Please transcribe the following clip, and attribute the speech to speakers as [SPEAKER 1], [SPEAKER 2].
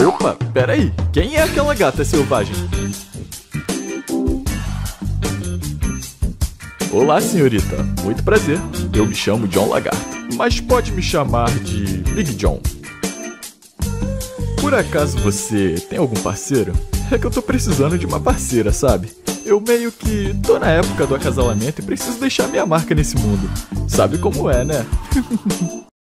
[SPEAKER 1] Opa, peraí. Quem é aquela gata selvagem? Olá, senhorita. Muito prazer. Eu me chamo John Lagarto, mas pode me chamar de Big John. Por acaso você tem algum parceiro? É que eu tô precisando de uma parceira, sabe? Eu meio que tô na época do acasalamento e preciso deixar minha marca nesse mundo. Sabe como é, né?